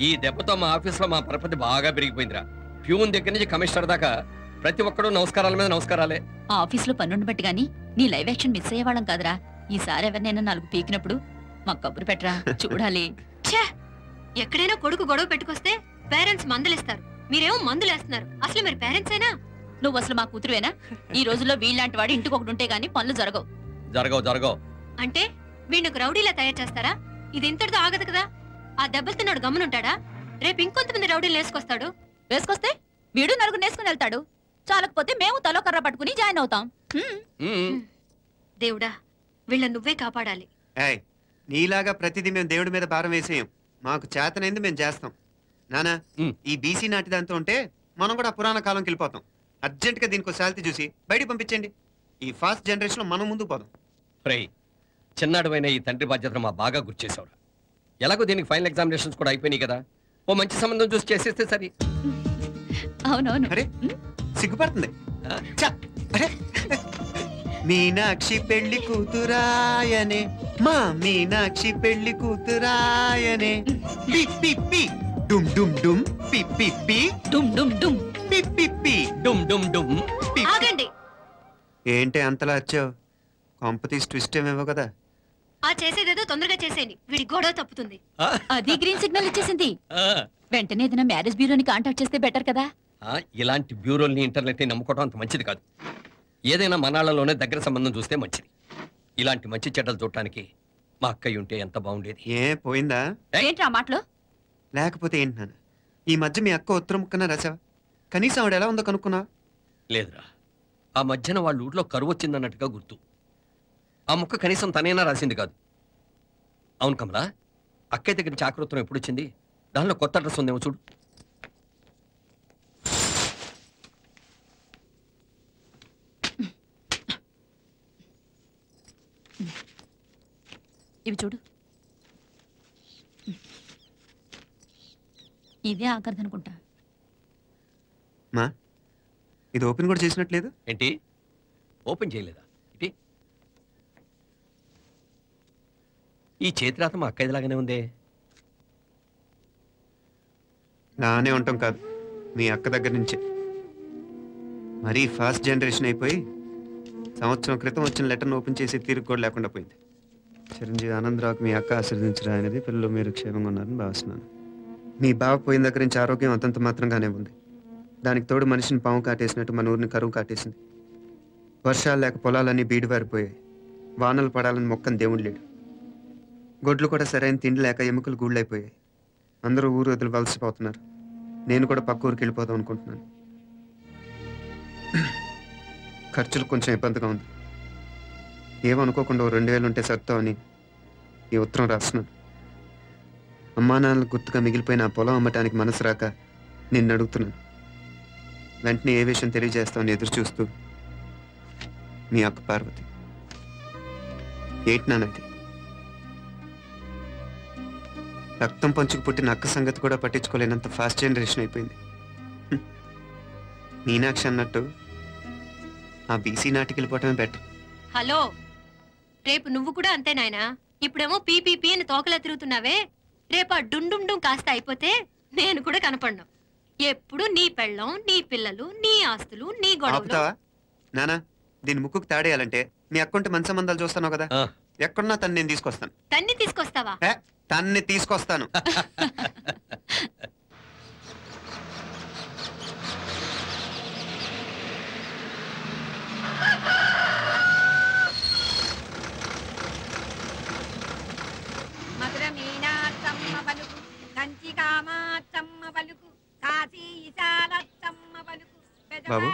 ఈ దెబ్బతో మా ఆఫీస్లో మా పరపతి బాగా పెరిగిపోయిందిరా. ప్యూన్ దగ్గర నుంచి కమిషనర్ దాకా ప్రతి ఒక్కడు నమస్కారాల మీద నమస్కారాలే. ఆ ఆఫీస్లో పన్నుండి బట్టి గాని నీ లైవ్ యాక్షన్ మిస్ అయ్యేవాళ్ళం కాదురా. ఈసారి ఎవరినైనా నాలుగు పీకినప్పుడు మాకు కబురు పెట్టరా. చూడాలి. ఛే! ఎక్కడైనా కొడుకు గొడవ పెట్టుకొస్తే పేరెంట్స్ మందులేస్తారు. మీరేమో మందులేస్తున్నారు. అసలు మీరు పేరెంట్స్ అయినా? నువ్వు అసలు మా కూతురువేనా? ఈ రోజుల్లో వీళ్ళంటి వాడు ఇంటికి ఒకటి ఉంటే గానీ పనులు జరగవు. జరగవు జరగవు. అంటే వీణ్ణకు రౌడీలా తయారు చేస్తారా? ఇది ఇంతటితో ఆగదు కదా? ఆ దెబ్బలుతున్నాడు గమనుంటాడా రేపు ఇంకొంతమంది రౌడీలు వేసుకొస్తాడు వేసుకొస్తే వీడు నలుగురు నేసుకుని వెళ్తాడు. చాలకపోతే మేము తలో కర్ర పట్టుకుని జాయిన్ అవుతాం. దేవుడా వీళ్ళ నువ్వే కాపాడాలి. ఏయ్ నీలాగా ప్రతిదీ మేము దేవుడి మీద భారం వేసేయం. మాకు చేతనైంది మేము చేస్తాం. నానా. ఈ బీసీ నాటి దాంతో ఉంటే మనం కూడా పురాణ కాలంకి వెళ్ళిపోతాం. అర్జెంటుగా దీనికి శాలిటీ చూసి బయటికి పంపించండి. ఈ ఫాస్ట్ జనరేషన్లో మనం ముందు పోదాం. చిన్నాడువైన ఈ తండ్రి బాధ్యతను మా బాగా గుర్చేసావురా ఎలాగో దీనికి ఫైనల్ ఎగ్జామినేషన్స్ కూడా అయిపోయినాయి కదా. ఓ మంచి సంబంధం చూసి చేసేస్తే సరి. అవునవును. అరే సిగ్గుపడుతుంది! అరే. మీనాక్షి పెళ్ళి కూతురాయనే. మా మీనాక్షి పెళ్ళి కూతురాయనే. పి పి పి. డుమ్ డుమ్ డుమ్. పి పి పి. డుమ్ డుమ్ డుమ్. పి పి పి. డుమ్ డుమ్ డుమ్. పి. ఆగండి. ఏంటి అంతలా వచ్చావు కాంపతీస్ ట్విస్ట్ ఏమేవో కదా. ఆ చేసేదేదో తొందరగా చేసేయండి. వీడి గొడవ తప్పుతుంది. ఆ, అది గ్రీన్ సిగ్నల్ ఇచ్చేసింది. ఆ, వెంటనే ఏదైనా మ్యారేజ్ బ్యూరోని కాంటాక్ట్ చేస్తే బెటర్ కదా. ఆ, ఇలాంటి బ్యూరోల్ని ఇంటర్నెట్ని నమ్ముకోవడం అంత మంచిది కాదు. ఏదైనా మనాళ్ళలోనే దగ్గర సంబంధం చూస్తే మంచిది. ఇలాంటి మంచి చెడ్డలు చూడటానికి మా అక్కయ్య ఉంటే ఎంత బాగుండేది. ఏ పోయిందా. ఏంట్రా ఆ మాటలు? లేకపోతే ఏంటి నాన్న? ఈ మధ్య మీ అక్క ఉత్తరం ముక్కన రాసావా? కనీసం ఆవిడ ఎలా ఉందో కనుక్కున్నా లేదురా. ఆ మధ్యన వాళ్ళ ఊర్లో కరువు వచ్చిందన్నట్టుగా గుర్తు. ఆ ముక్క కనీసం తనైనా రాసింది కాదు. అవును కమలా అక్కయ్య దగ్గర నుంచి ఆకృతం ఎప్పుడు వచ్చింది దానిలో కొత్త అడ్రస్ ఉందేమో చూడు. ఇవి చూడు. ఇదే ఆఖరిదనుకుంటా మా ఇది ఓపెన్ కూడా చేసినట్లేదు ఏంటి? ఓపెన్ చేయలేదా ఇటీ ఈ చేతిరాత మా అక్కయ్యలాగానే ఉందే. నానే ఉంటాం కాదు మీ అక్క దగ్గర నుంచే. మరీ ఫాస్ట్ జనరేషన్ అయిపోయి సంవత్సరం క్రితం వచ్చిన లెటర్ను ఓపెన్ చేసి తీరుకు కూడా లేకుండా పోయింది. చిరంజీవి ఆనందరావుకి మీ అక్క ఆశీర్దించరా అనేది పిల్లలు మీరు క్షేమంగా ఉన్నారని భావిస్తున్నాను. మీ బావ పోయిన దగ్గర నుంచి ఆరోగ్యం అంతంత మాత్రంగానే ఉంది. దానికి తోడు మనిషిని పాము కాటేసినట్టు మన ఊరిని కరువు కాటేసింది. వర్షాలు లేక పొలాలన్నీ బీడివారిపోయాయి. వానలు పడాలని మొక్కని దేవుడు లేడు. గొడ్లు కూడా సరైన తిండి లేక ఎముకలు గూళ్ళైపోయాయి. అందరూ ఊరు వదిలి వలసిపోతున్నారు. నేను కూడా పక్క ఊరికి వెళ్ళిపోదాం అనుకుంటున్నాను. ఖర్చులు కొంచెం ఇబ్బందిగా ఉంది. ఏమనుకోకుండా ఓ రెండు వేలు ఉంటే సర్తామని ఈ ఉత్తరం రాస్తున్నాను. అమ్మా నాన్నలు గుర్తుగా మిగిలిపోయిన ఆ పొలం అమ్మటానికి మనసు రాక నిన్ను అడుగుతున్నాను. వెంటనే ఏ విషయం తెలియజేస్తామని ఎదురు చూస్తూ మీ అక్క పార్వతి ఏంటి నాన్నది రక్తం పంచుకు పుట్టిన అక్క సంగతి కూడా పట్టించుకోలేనంత ఫాస్ట్ జనరేషన్ అయిపోయింది. మీనాక్షి అన్నట్టు ఆ బీసీ నాటికి వెళ్ళిపోవటమే బెటర్ హలో రేపు నువ్వు కూడా అంతే నాయనా. ఇప్పుడేమో పీపీపీ అని తోకలా తిరుగుతున్నావే. రేపు ఆ డుండుం డుం కాస్త అయిపోతే నేను కూడా కనపడను. ఎప్పుడు నీ పెళ్ళం నీ పిల్లలు నీ ఆస్తులు నీ గొడవలు. ఆపుతావా? నానా దీని ముక్కుకు తాడేయాలంటే మీ అక్కంటే మంచి సంబంధాలు చూస్తాను కదా? ఎక్కడున్నా తను నేను తీసుకొస్తాను. తన్ని తీసుకొస్తావా? తన్ని తీసుకొస్తాను. బాబు,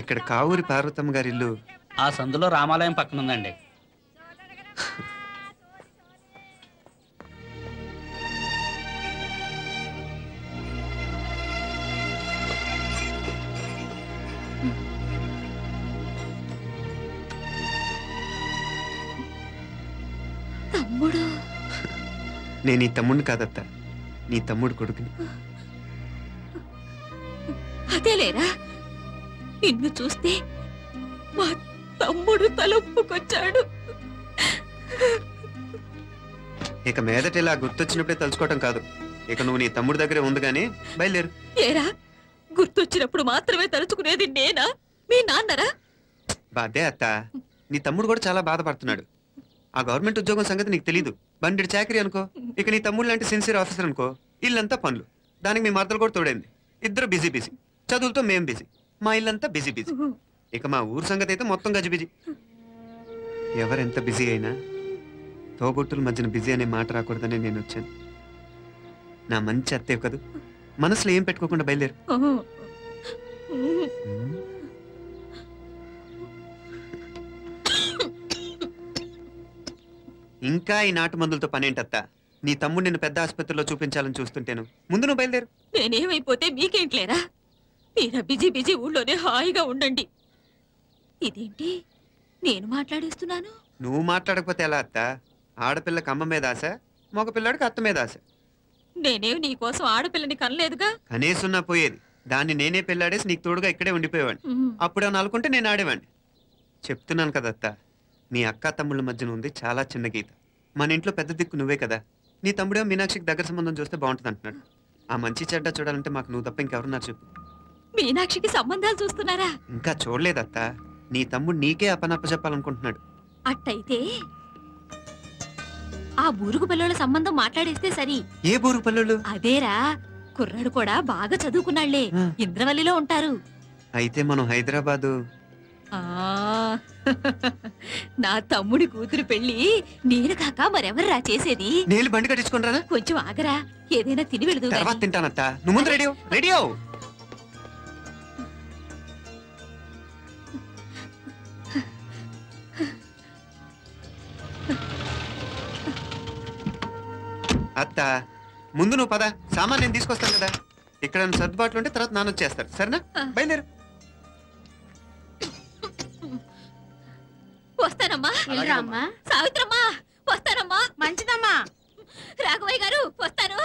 ఇక్కడ కావూరి పార్వతమ్మ గారి ఇల్లు ఆ సందులో రామాలయం పక్కన నేను ఈ తమ్ముడిని కాదత్త. నీ తమ్ముడు కొడుకుని. అదేలేరా నిన్ను చూస్తే మా తమ్ముడు తలొప్పుకొచ్చాడు. ఇక మీదట ఇలా గుర్తొచ్చినప్పుడే తలుచుకోవటం కాదు. ఇక నువ్వు నీ తమ్ముడి దగ్గరే ఉంది కానీ బయలుదేరు. ఏరా? గుర్తొచ్చినప్పుడు మాత్రమే తలుచుకునేది నేనా? మీ నాన్నరా? బాధే అత్త. నీ తమ్ముడు కూడా చాలా బాధపడుతున్నాడు. ఆ గవర్నమెంట్ ఉద్యోగం సంగతి నీకు తెలీదు. బండి చాకరీ అనుకో ఇక నీ తమ్ముడు లాంటి సిన్సియర్ ఆఫీసర్ అనుకో ఇల్లంతా పనులు. దానికి మీ మరదలు కూడా తోడైంది. ఇద్దరు బిజీ బిజీ చదువులతో మేం బిజీ మా ఇల్లంతా బిజీ బిజీ ఇక మా ఊరు సంగతి అయితే మొత్తం గజి బిజీ ఎవరెంత బిజీ అయినా తోబొట్టుల మధ్యన బిజీ అనే మాట రాకూడదని నేను వచ్చాను. నా మంచి అత్తే కదూ? మనసులో ఏం పెట్టుకోకుండా బయలుదేరు. ఇంకా ఈ నాటు మందులతో పనేంటత్తా? నీ తమ్ముడు నిన్ను పెద్ద ఆసుపత్రిలో చూపించాలని చూస్తుంటేను. ముందు నువ్వు బయలుదేరు. నేనేమైపోతే మీకేంట్లేరా మీరా బిజీ బిజీ ఊళ్ళోనే హాయిగా ఉండండి. ఇదేంటి? నేను మాట్లాడేస్తున్నాను? నువ్వు మాట్లాడకపోతే ఎలా అత్త? ఆడపిల్లకి అమ్మ మీద ఆశ మగపిల్లాడికి అత్త మీద ఆశ. నేనేం నీకోసం ఆడపిల్లని కనలేదుగా? కనీసున్నా పోయేది. దాన్ని నేనే పెళ్ళాడేసి నీకు తోడుగా ఇక్కడే ఉండిపోయేవాడిని. అప్పుడు అని అనుకుంటే నేను ఆడేవాడిని. చెప్తున్నాను కదా అత్త మీ అక్క తమ్ముళ్ళ మధ్యన ఉంది చాలా చిన్న గీత. మన ఇంట్లో పెద్ద దిక్కు నువ్వే కదా. నీ తమ్ముడే మీనాక్షికి దగ్గర సంబంధం చూస్తే బాగుంటుంది అంటున్నాడు ఆ మంచి చెడ్డ చూడాలంటే మాకు నువ్వు తప్ప ఇంకెవరున్నారు చెప్పు. మీనాక్షికి సంబంధాలు చూస్తున్నారా? ఇంకా చూడలేదత్త. నీ తమ్ముడు నీకే అపనప్ప చెప్పాలనుకుంటున్నాడు. అట్టయితే ఆ బూరుగు పిల్లల సంబంధం మాట్లాడేస్తే సరి. ఏ బూరు పల్లెలు అదేరా కుర్రాడు కూడా బాగా చదువుకున్నాళ్ళే. ఇంద్రవల్లిలో ఉంటారు. అయితే మనం హైదరాబాదు. ఆ. నా తమ్ముడి కూతురు పెళ్ళి నేను కాక మరెవర్రా చేసేది? నేను బండి కట్టించుకుంటారా? కొంచెం ఆగరా. ఏదైనా తిని వెళదు తర్వాత తింటానత్త. నువ్వు ముందు రెడీ రెడీ అవు అత్త ముందు నువ్వు పద. సామాన్ నేను తీసుకొస్తాను కదా. ఇక్కడ సర్దుబాట్లు ఉంటే తర్వాత నాన్న వచ్చేస్తారు. సరేనా? బయలుదేరు. వస్తానమ్మా. వెళ్ళరా అమ్మా. సావిత్రమ్మా వస్తానమ్మా. మంచిదమ్మా. రాఘవయ్య గారు వస్తాను.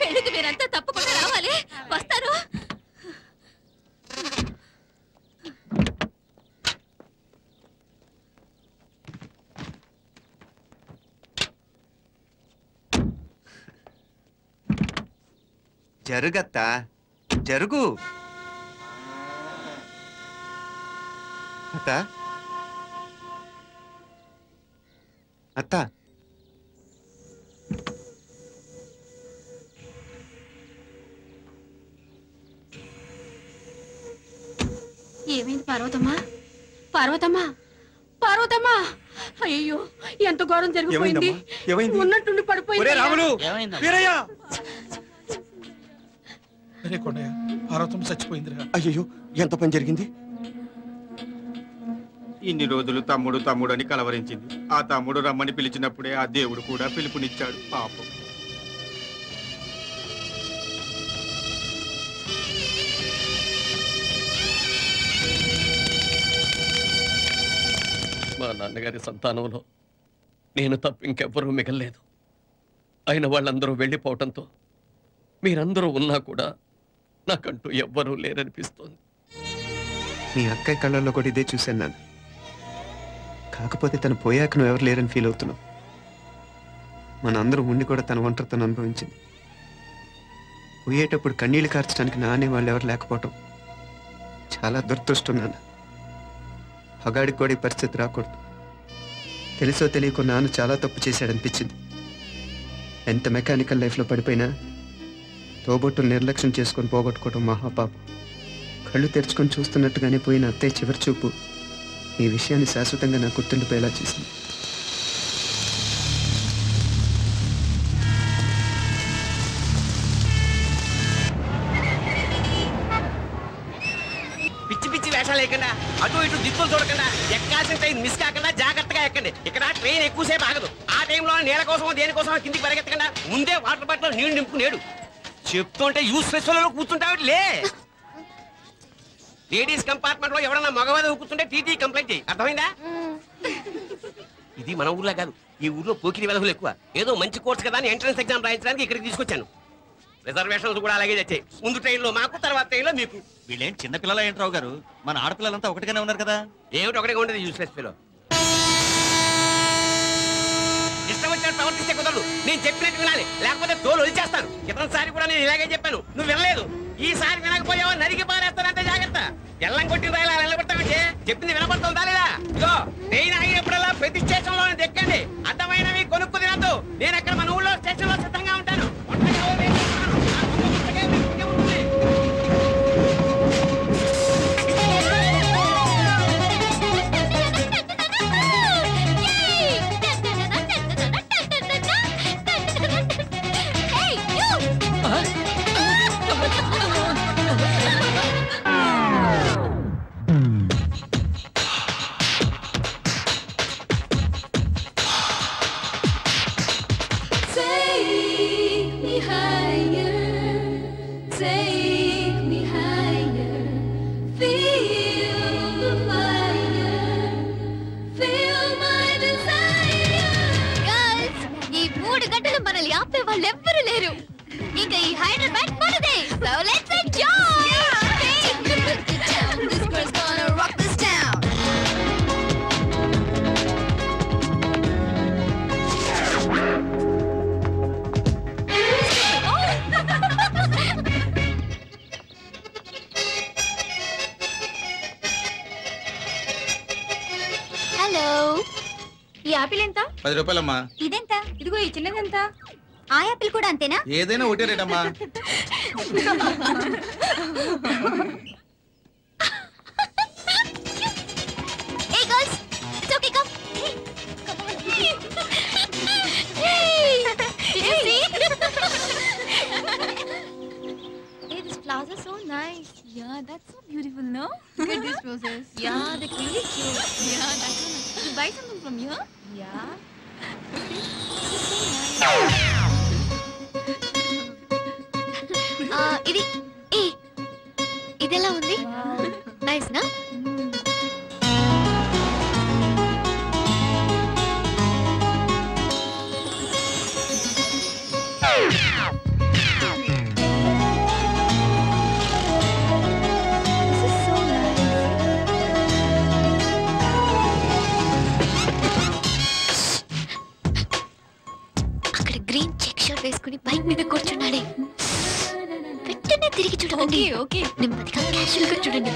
పెళ్ళికి మీరంతా తప్పకుండా రావాలి. వస్తాను. జరుగత్త? జరుగు. అత్త? అత్త? ఏమైంది పార్వతమ్మా? పార్వతమ్మా! పార్వతమ్మా! అయ్యో ఎంత ఘోరం జరిగిపోయింది. ఏమైంది? ఉన్నట్టుండి పడిపోయింది రాములు! పార్వతం చచ్చిపోయిందిరా. అయ్యో ఎంత పని జరిగింది? ఇన్ని రోజులు తమ్ముడు తమ్ముడు అని కలవరించింది. ఆ తమ్ముడు రమ్మని పిలిచినప్పుడే ఆ దేవుడు కూడా పిలుపునిచ్చాడు. పాపం. మా నాన్నగారి సంతానంలో నేను తప్ప ఇంకెవ్వరూ మిగల్లేదు. అయిన వాళ్ళందరూ వెళ్ళిపోవటంతో మీరందరూ ఉన్నా కూడా నాకంటూ ఎవ్వరూ లేరనిపిస్తోంది. మీ అక్కయ్య కళ్ళల్లో కూడా ఇదే చూశాను నాన్న. కాకపోతే తను పోయాక నువ్వు ఎవరు లేరని ఫీల్ అవుతున్నావు. మనందరం ఉండి కూడా తన ఒంటరితను అనుభవించింది. పోయేటప్పుడు కన్నీళ్ళు కార్చడానికి నానే వాళ్ళు ఎవరు లేకపోవటం చాలా దురదృష్టం నాన్న. పగాడికి కూడా ఈ పరిస్థితి రాకూడదు. తెలుసో తెలియకో నాన్న చాలా తప్పు చేశాడనిపించింది. ఎంత మెకానికల్ లైఫ్లో పడిపోయినా తోబొట్టును నిర్లక్ష్యం చేసుకొని పోగొట్టుకోవడం మహాపాపం. కళ్ళు తెరుచుకొని చూస్తున్నట్టుగానే పోయిన అత్తయ్య చివరి చూపు. ఈ విషయాన్ని శాశ్వతంగా నా గుర్తుండిపోయేలా చేసింది. పిచ్చి పిచ్చి వేషాలు లేకుండా అటు ఇటు దిక్కులు చూడకుండా ఎక్కాల్సిన ట్రైన్ మిస్ కాకుండా జాగ్రత్తగా ఎక్కండి. ఇక్కడ ట్రైన్ ఎక్కువసేపు ఆగదు. ఆ టైంలో నీళ్ళ కోసం దేనికోసం కిందికి పరిగెత్తకుండా ముందే వాటర్ బాటిల్ నీళ్ళు నింపుకునేడు చెప్తుంటే యూస్లెస్లో కూర్చుంటావు లే లేడీస్ కంపార్ట్మెంట్లో ఎవడన్నా మగవాది కూర్చుంటే టీటీ కంప్లైంట్ చేయి. అర్థమైందా? ఇది మన ఊర్లో కాదు. ఈ ఊర్లో పోకిరి వెధవులు ఎక్కువ. ఏదో మంచి కోర్స్ కదా అని ఎంట్రన్స్ ఎగ్జామ్ రాయించడానికి ఇక్కడికి తీసుకొచ్చాను. రిజర్వేషన్స్ కూడా అలాగే తెచ్చాయి. ముందు ట్రైన్లో మాకు తర్వాత ట్రైన్లో మీకు. వీళ్ళేం చిన్న పిల్లల ఏంట్రావు గారు మన ఆడపిల్లలంతా ఒకటిగానే ఉన్నారు కదా? ఏమిటి ఒకటిగా ఉండేది యూస్లెస్ పిలో ఇష్టం వచ్చినట్టు ప్రవర్తిస్తే కుదరదు. నేను చెప్పినట్టు వినాలి. లేకపోతే తోలు వదిలేస్తాను ఇతనిసారి కూడా నేను ఇలాగే చెప్పాను. నువ్వు వినలేదు. ఈసారి వినకపోయావో నరికి పారేస్తానంటే జాగ్రత్త. ఎల్లం కొట్టిన రైలు అలా చెప్పింది వినపడుతుందా లేదా? పది రూపాయలమ్మా ఇదెంత ఇదిగో ఈ చిన్నది ఎంత ఆ యాపిల్ కూడా అంతేనా ఏదైనా ఒకటే hey, this flowers are so nice. Yeah, that's so beautiful, no? Look at these roses. Yeah, they're really cute. Yeah, that's so nice. You buy something from here? Yeah. ఇది ఏ ఇది ఎలా ఉంది నైస్ మీద కూర్చున్నాడే. వెంటనే తిరిగి చూడండి. ఓకే నెమ్మదిగా క్యాషువల్గా చూడండి.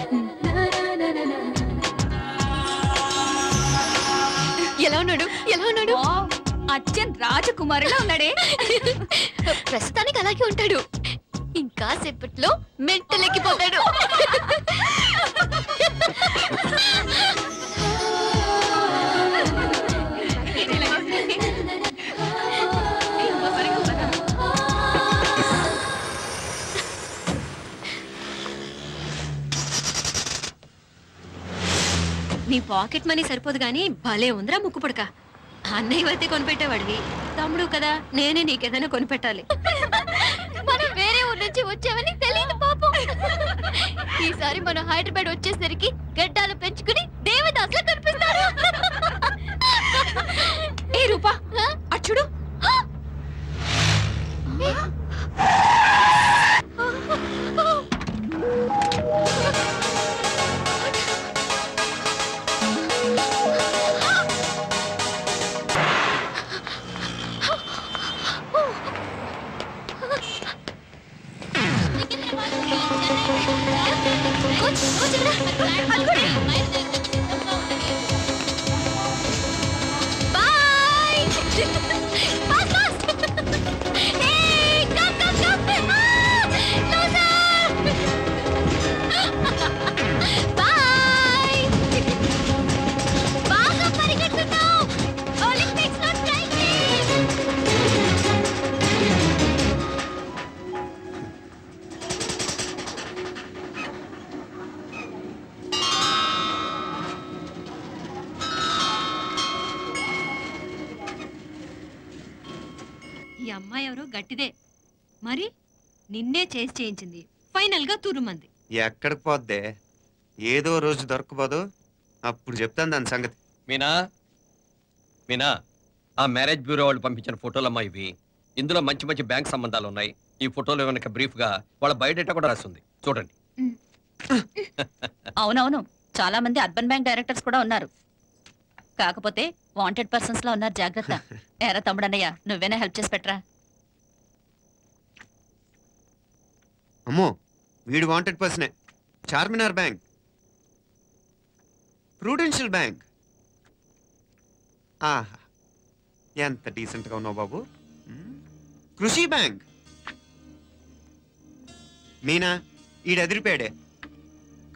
ఎలా ఉన్నాడు? ఎలా ఉన్నాడు? అచ్చన్ రాజకుమారిలా ఉన్నాడే. ప్రస్తుతానికి అలాగే ఉంటాడు. ఇంకా సేపట్లో మెంటలెక్కిపోతాడు. నీ పాకెట్ మనీ సరిపోదు గానీ భలే ఉందిరా ముక్కు పుడక. అన్నయ్య అయితే కొనిపెట్టేవాడివి. తమ్ముడు కదా నేనే నీకేదైనా కొనిపెట్టాలి. మనం వేరే ఊరు నుంచి వచ్చామని తెలియదు పాపం. ఈసారి మనం హైదరాబాద్ వచ్చేసరికి గడ్డాలు పెంచుకుని దేవదాసులు కనిపిస్తారు. ఏ రూపా అచ్చుడు నిన్నే చేసి చేయించింది. ఫైనల్గా తురుమంది. ఎక్కడికి పోద్దే? ఏదో రోజు దొరకపోదు అప్పుడు చెప్తాను దాని సంగతి. మీనా? మీనా? ఆ మ్యారేజ్ బ్యూరో వాళ్ళు పంపించిన ఫోటోలమ్మా ఇవి. ఇందులో మంచి మంచి బ్యాంక్ సంబంధాలు ఉన్నాయి. ఈ ఫోటోలో కనుక బ్రీఫ్గా వాళ్ళ బయోడేటా కూడా రాస్తుంది. చూడండి. అవునవును. చాలా మంది అర్బన్ బ్యాంక్ డైరెక్టర్స్ కూడా ఉన్నారు. కాకపోతే వాంటెడ్ పర్సన్స్లో ఉన్నారు జాగ్రత్త. ఎరా తమ్ముడన్నయ్య నువ్వేనా హెల్ప్ చేసి పెట్టరా? అమ్మో వీడు వాంటెడ్ పర్సనే చార్మినార్ బ్యాంక్. Prudential bank. ఆహా ఎంత డీసెంట్గా ఉన్నావు బాబు. కృషి బ్యాంక్. మీనా ఈడెదిరిపాడే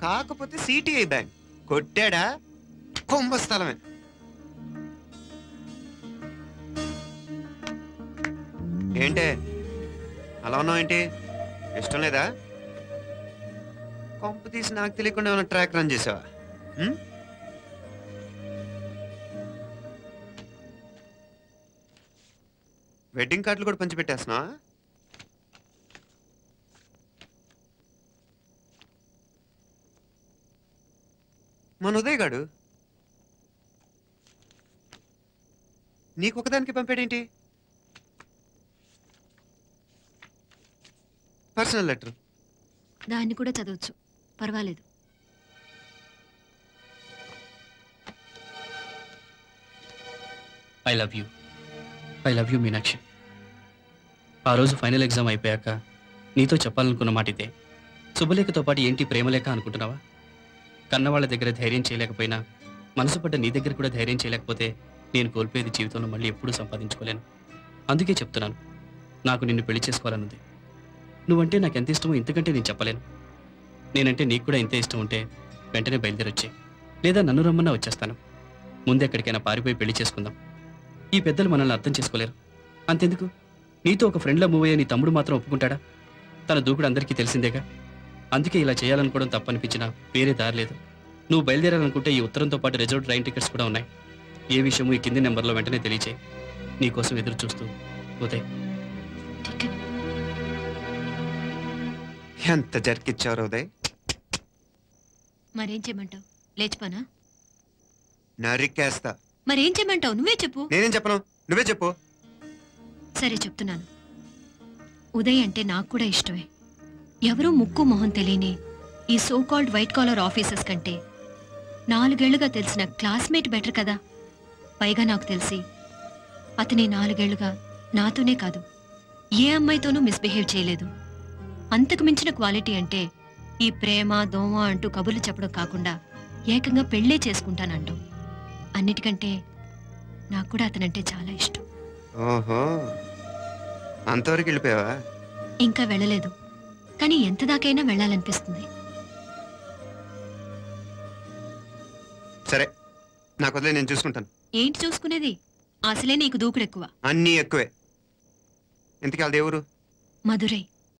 కాకపోతే సిటిఐ బ్యాంక్. కొట్టాడా? కుంభస్థలమే ఏంటే? అలా ఉన్నావు ఏంటి ఇష్టం లేదా? కొంప తీసి నాకు తెలియకుండా ఏమైనా ట్రాక్ రన్ చేసావా? వెడ్డింగ్ కార్డులు కూడా పంచిపెట్టేస్తున్నా మన ఉదయ్ గాడు? నీకు ఒకదానికి పంపాడేంటి? Personal letter. దాన్ని కూడా చదవచ్చు. పర్వాలేదు. I love you I love you Meenakshi. ఆ రోజు ఫైనల్ ఎగ్జామ్ అయిపోయాక నీతో చెప్పాలనుకున్న మాట ఇదే శుభలేఖతో పాటు ఏంటి ప్రేమలేఖ అనుకుంటున్నావా? కన్నవాళ్ళ దగ్గర ధైర్యం చేయలేకపోయినా మనసు పడ్డ నీ దగ్గర కూడా ధైర్యం చేయలేకపోతే నేను కోల్పోయేది జీవితంలో మళ్ళీ ఎప్పుడూ సంపాదించుకోలేను. అందుకే చెప్తున్నాను నాకు నిన్ను పెళ్ళి చేసుకోవాలనుంది. నువ్వంటే నాకు ఎంత ఇష్టమో ఇంతకంటే నేను చెప్పలేను. నేనంటే నీకు కూడా ఇంతే ఇష్టం ఉంటే వెంటనే బయలుదేరొచ్చే లేదా నన్ను రమ్మన్నా వచ్చేస్తాను. ముందు ఎక్కడికైనా పారిపోయి పెళ్ళి చేసుకుందాం. ఈ పెద్దలు మనల్ని అర్థం చేసుకోలేరు. అంతెందుకు? నీతో ఒక ఫ్రెండ్లా మూవ్ అయ్యే నీ తమ్ముడు మాత్రం ఒప్పుకుంటాడా? తన దూకుడు అందరికీ తెలిసిందేగా? అందుకే ఇలా చేయాలనుకోవడం తప్పనిపించినా వేరే దారి లేదు. నువ్వు బయలుదేరాలనుకుంటే ఈ ఉత్తరంతో పాటు రిజర్వ్ ట్రైన్ టికెట్స్ కూడా ఉన్నాయి. ఏ విషయము ఈ కింది నెంబర్లో వెంటనే తెలియచేయి. నీకోసం ఎదురు చూస్తూ ఉదయ్. ఎంత జరికిచ్చారు ఉదయ్. మరేం చేయమంటావు? లేచిపోనా? నరికేస్తా. మరేం చేయమంటావు? నువ్వే చెప్పు. నేనేం చెప్పను? నువ్వే చెప్పు. సరే చెప్తున్నాను. ఉదయ్ అంటే నాకు కూడా ఇష్టమే. ఎవరూ ముక్కు మొహం తెలియని ఈ so called white collar officers కంటే నాలుగేళ్ళుగా తెలిసిన క్లాస్మేట్ బెటర్ కదా? పైగా నాకు తెలిసి అతని నాలుగేళ్ళుగా నాతోనే కాదు. ఏ అమ్మాయితోనూ మిస్బిహేవ్ చేయలేదు. అంతకు మించిన క్వాలిటీ అంటే ఈ ప్రేమ దోమ అంటూ కబుర్లు చెప్పడం కాకుండా ఏకంగా పెళ్ళే చేసుకుంటానంటూ. అన్నిటికంటే నాకు కూడా అతనంటే చాలా ఇష్టం. ఓహో. అంతవరకు వెళ్ళిపోయావా? ఇంకా వెళ్ళలేదు. కానీ ఎంత దాకైనా వెళ్ళాలనిపిస్తుంది. సరే నాకు వదిలే నేను చూసుకుంటాను. ఏంటి చూసుకునేది? అసలే నీకు దూకుడు ఎక్కువ. అన్నీ ఎక్కువే. ఇంతకీ వాళ్ళ దేవురు మధురై.